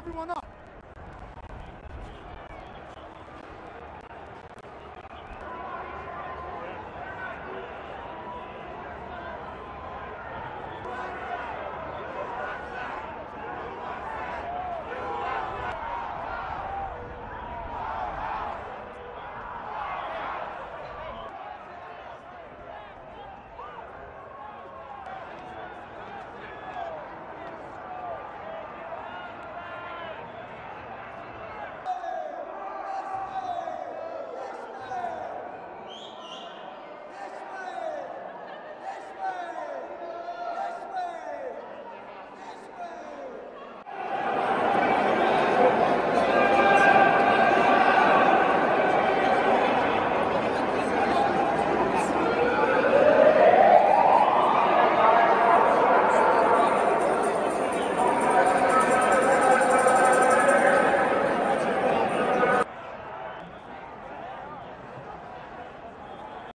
everyone up.